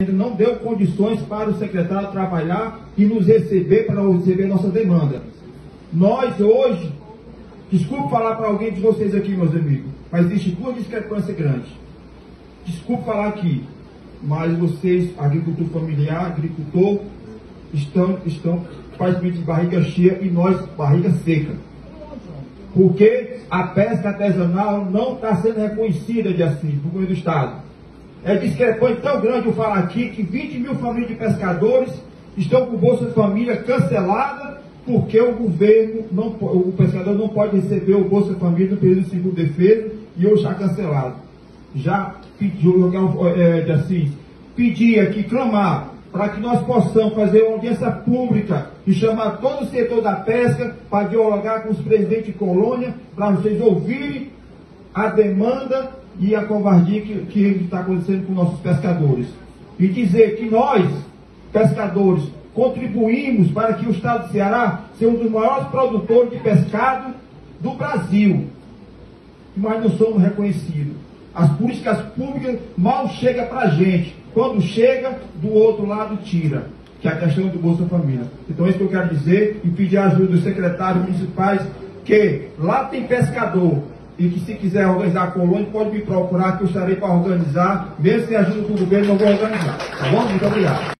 Ele não deu condições para o secretário trabalhar e nos receber para receber nossa demanda. Nós hoje, desculpe falar para alguém de vocês aqui, meus amigos, mas existe duas discrepâncias grandes. Desculpe falar aqui, mas vocês, agricultor familiar, agricultor, estão, estão praticamente de barriga cheia e nós barriga seca. Porque a pesca artesanal não está sendo reconhecida de assim, por governo do Estado. É discrepante tão grande eu falar aqui que 20 mil famílias de pescadores estão com Bolsa de Família cancelada porque o governo, não, o pescador não pode receber o Bolsa de Família no período de segundo defesa e eu já cancelado. Já pediu, é, assim, pedir aqui, clamar para que nós possamos fazer uma audiência pública e chamar todo o setor da pesca para dialogar com os presidentes de colônia, para vocês ouvirem a demanda e a covardia que, que está acontecendo com nossos pescadores. E dizer que nós, pescadores, contribuímos para que o Estado do Ceará seja um dos maiores produtores de pescado do Brasil. Mas não somos reconhecidos. As políticas públicas mal chegam para a gente. Quando chega, do outro lado tira. Que é a questão do Bolsa Família. Então é isso que eu quero dizer e pedir a ajuda dos secretários municipais, que lá tem pescador, e que se quiser organizar a colônia, pode me procurar que eu estarei para organizar, mesmo sem ajuda do governo, eu vou organizar. Tá bom? Muito obrigado.